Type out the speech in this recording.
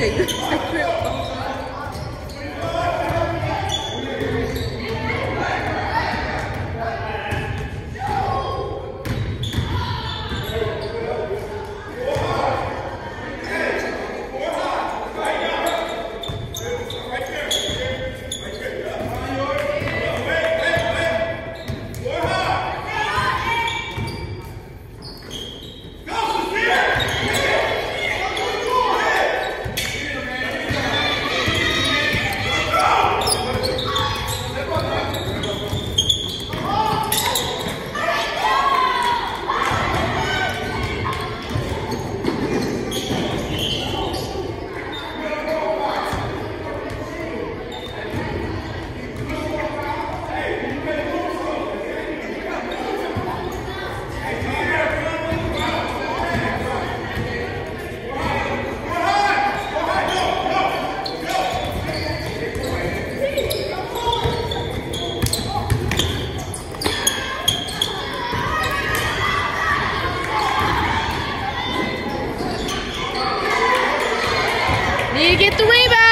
对 To get the rebound.